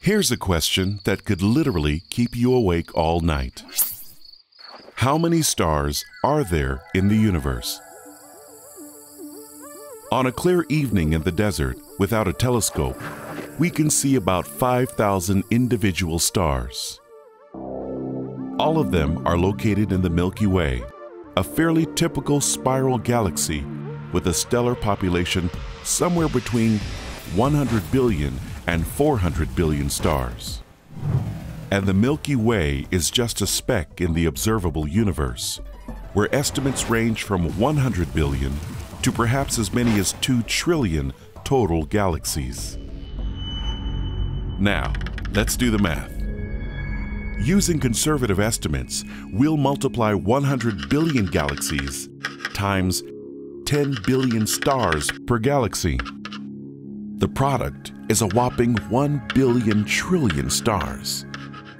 Here's a question that could literally keep you awake all night. How many stars are there in the universe? On a clear evening in the desert without a telescope, we can see about 5,000 individual stars. All of them are located in the Milky Way, a fairly typical spiral galaxy with a stellar population somewhere between 100 billion and 400 billion stars. And the Milky Way is just a speck in the observable universe, where estimates range from 100 billion to perhaps as many as 2 trillion total galaxies. Now, let's do the math. Using conservative estimates, we'll multiply 100 billion galaxies times 10 billion stars per galaxy. The product is a whopping 1 billion trillion stars.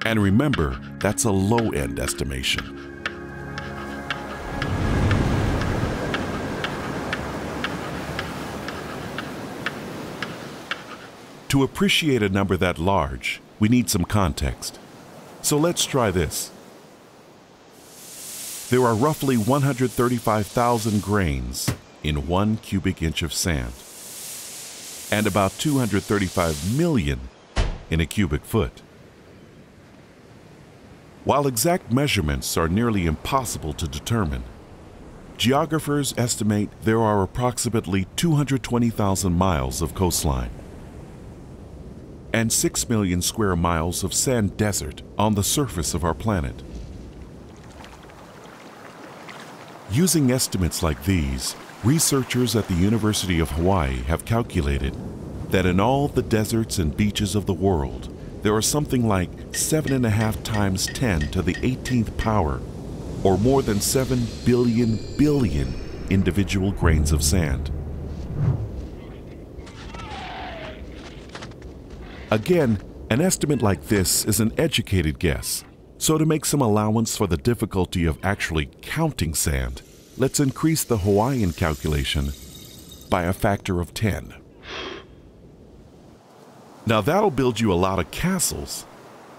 And remember, that's a low end estimation. To appreciate a number that large, we need some context. So let's try this. There are roughly 135,000 grains in one cubic inch of sand, and about 235 million in a cubic foot. While exact measurements are nearly impossible to determine, geographers estimate there are approximately 220,000 miles of coastline and 6 million square miles of sand desert on the surface of our planet. Using estimates like these, researchers at the University of Hawaii have calculated that in all the deserts and beaches of the world, there are something like 7.5 times 10 to the 18th power, or more than 7 billion billion individual grains of sand. Again, an estimate like this is an educated guess, so to make some allowance for the difficulty of actually counting sand, let's increase the Hawaiian calculation by a factor of 10. Now that'll build you a lot of castles,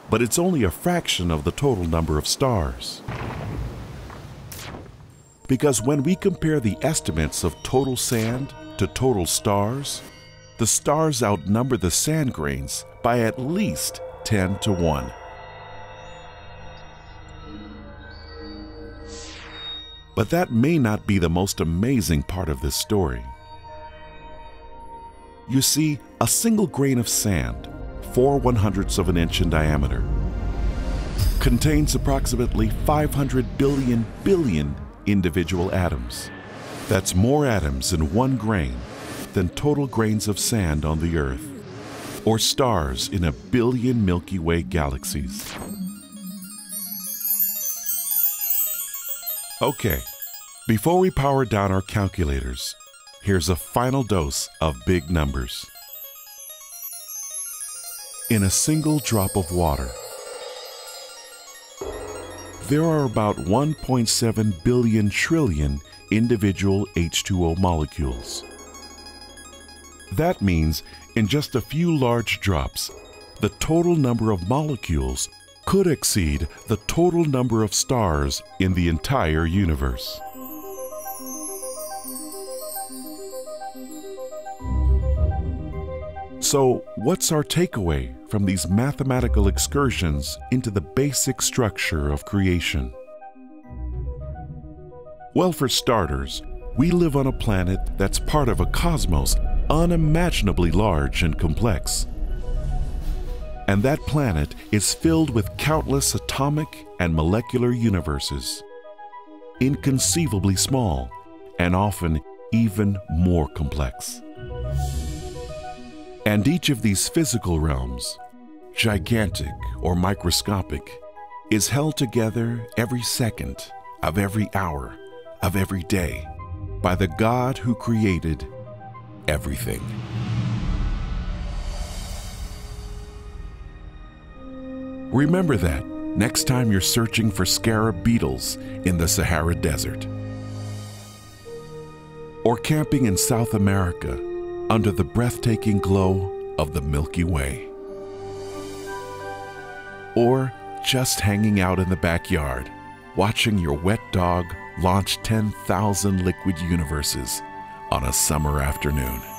but it's only a fraction of the total number of stars. Because when we compare the estimates of total sand to total stars, the stars outnumber the sand grains by at least 10 to 1. But that may not be the most amazing part of this story. You see, a single grain of sand, 4 one hundredths of an inch in diameter, contains approximately 500 billion billion individual atoms. That's more atoms in one grain than total grains of sand on the Earth, or stars in a billion Milky Way galaxies. Okay, before we power down our calculators, here's a final dose of big numbers. In a single drop of water, there are about 1.7 billion trillion individual H2O molecules. That means in just a few large drops, the total number of molecules could exceed the total number of stars in the entire universe. So, what's our takeaway from these mathematical excursions into the basic structure of creation? Well, for starters, we live on a planet that's part of a cosmos unimaginably large and complex. And that planet is filled with countless atomic and molecular universes, inconceivably small and often even more complex. And each of these physical realms, gigantic or microscopic, is held together every second of every hour of every day by the God who created everything. Remember that next time you're searching for scarab beetles in the Sahara Desert. Or camping in South America under the breathtaking glow of the Milky Way. or just hanging out in the backyard, watching your wet dog launch 10,000 liquid universes on a summer afternoon.